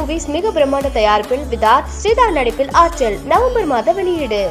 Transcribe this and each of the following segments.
Movies மிக பிரம்மாண்ட தயாரிப்பில் விதா ஸ்ரீதா நடிப்பில் ஆற்றல் நவம்பர் மாத வெளியீடு.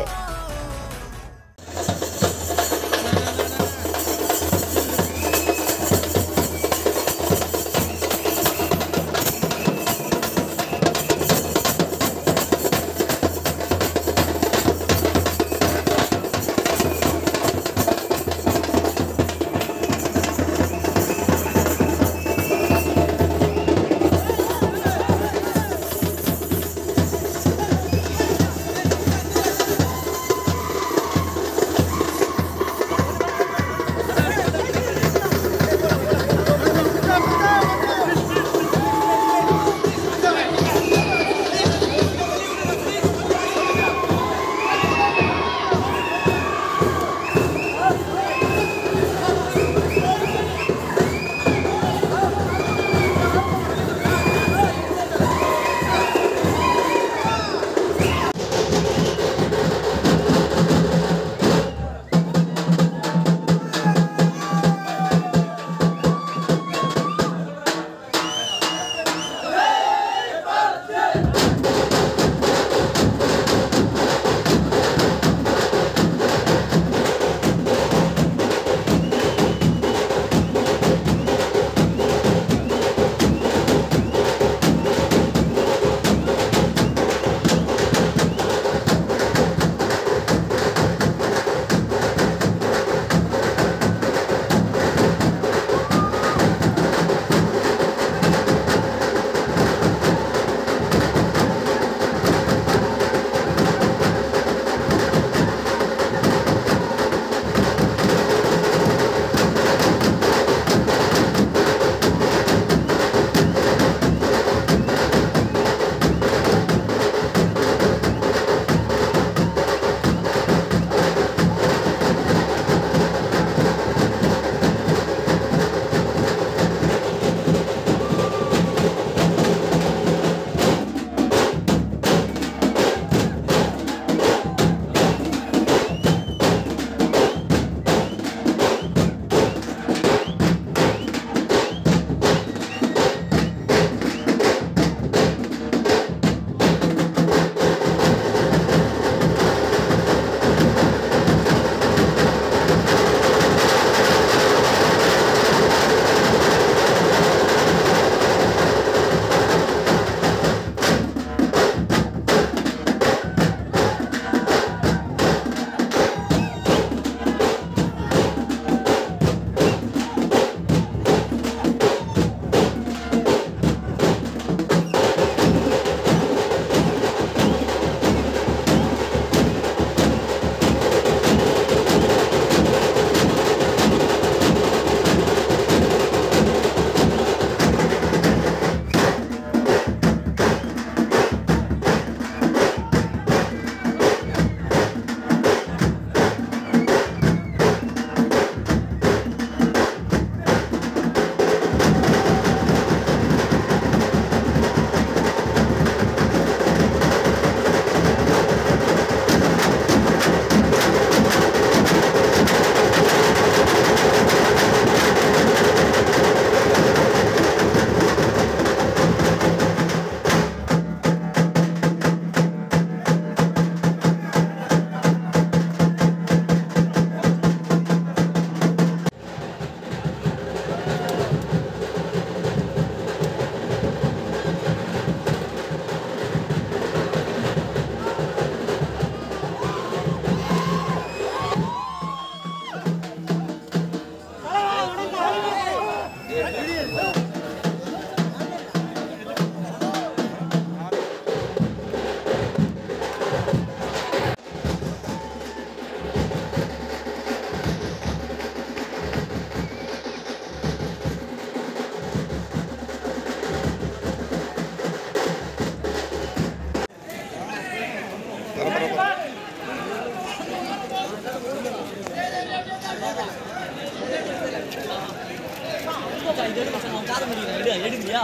எடுக்கலையா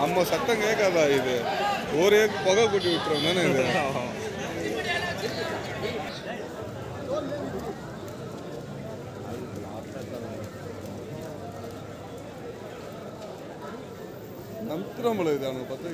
ஆமா சத்தம் கேட்காதா இது? ஒரே புகை கூட்டி விட்டுறோம் தானே இது? இது அவங்க பத்து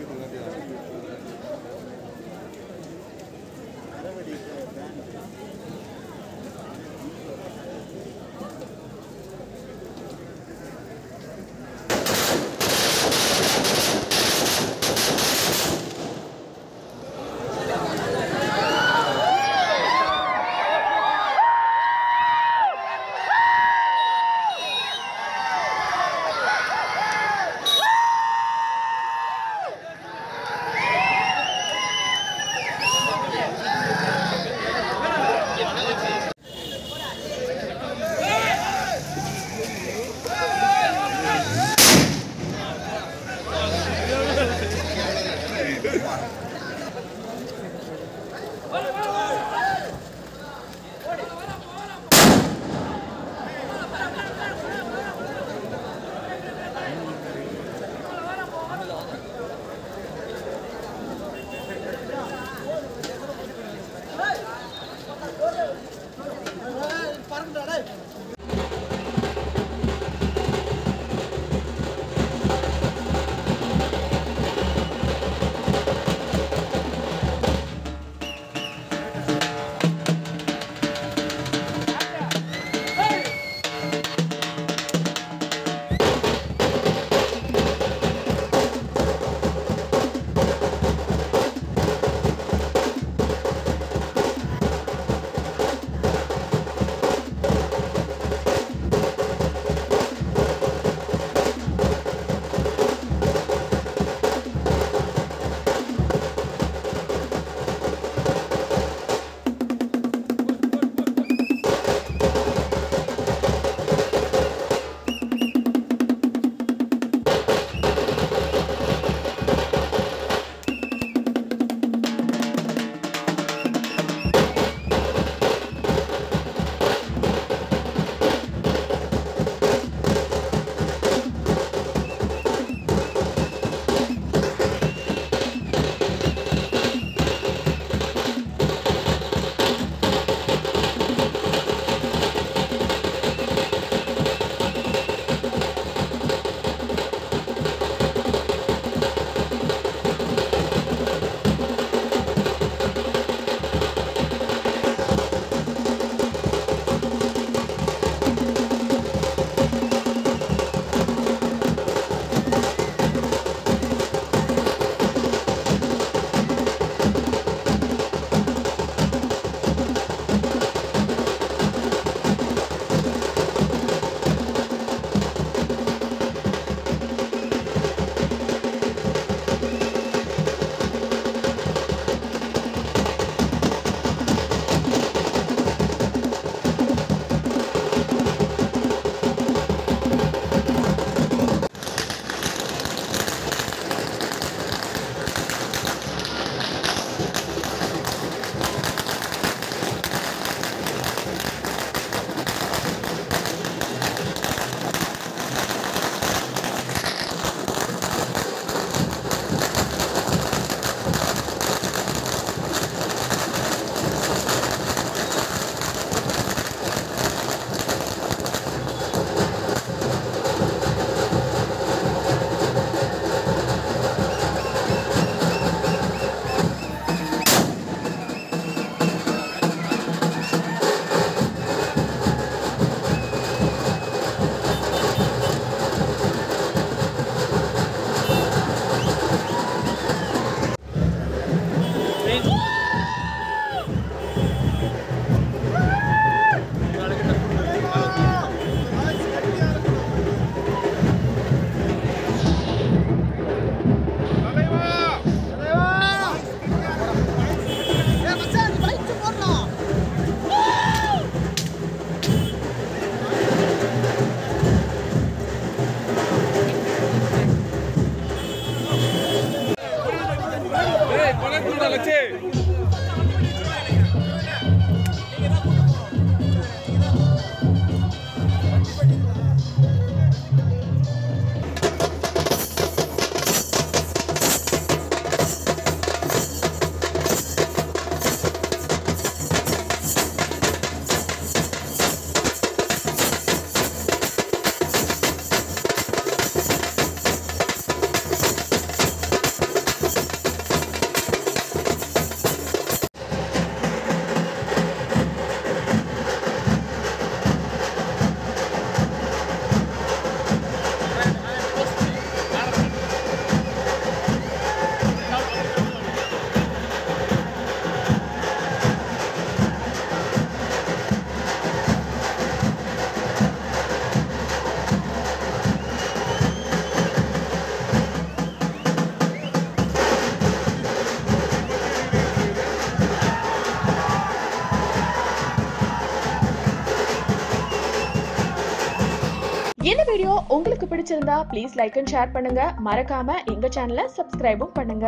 உங்களுக்கு பிடிச்சிருந்தா ப்ளீஸ் லைக் அண்ட் ஷேர் பண்ணுங்க. மறக்காம எங்க சேனலை சப்ஸ்கிரைபும் பண்ணுங்க.